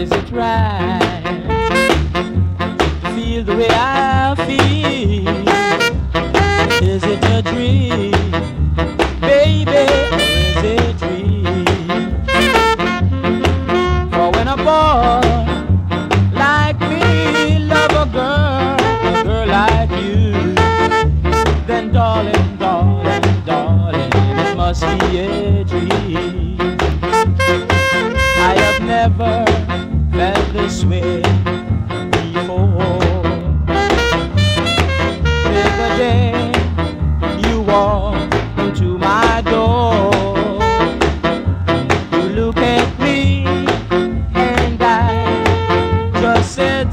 is it right? Feel the way I feel. Is it a dream, baby, or is it real? For when a boy like me love a girl, a girl like you, then darling, darling, darling, it must be it. before. The day you walk into my door, you look at me and I just said,